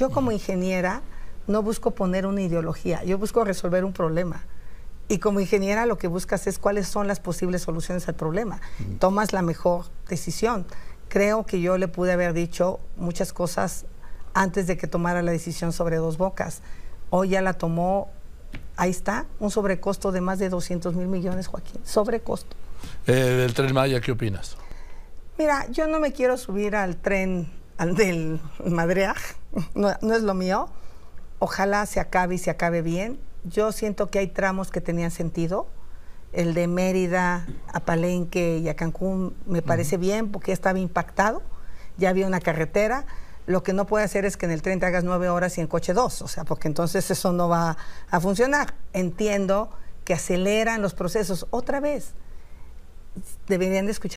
Yo como ingeniera no busco poner una ideología, yo busco resolver un problema. Y como ingeniera lo que buscas es cuáles son las posibles soluciones al problema. Tomas la mejor decisión. Creo que yo le pude haber dicho muchas cosas antes de que tomara la decisión sobre dos bocas. Hoy ya la tomó, ahí está, un sobrecosto de más de 200 mil millones, Joaquín. Sobrecosto. Eh, del tren Maya, ¿qué opinas? Mira, yo no me quiero subir al tren del Madreaj, no, no es lo mío. Ojalá se acabe y se acabe bien. Yo siento que hay tramos que tenían sentido. El de Mérida a Palenque y a Cancún me parece bien porque ya estaba impactado, ya había una carretera. Lo que no puede hacer es que en el tren te hagas nueve horas y en coche dos, o sea, porque entonces eso no va a funcionar. Entiendo que aceleran los procesos. Otra vez, deberían de escuchar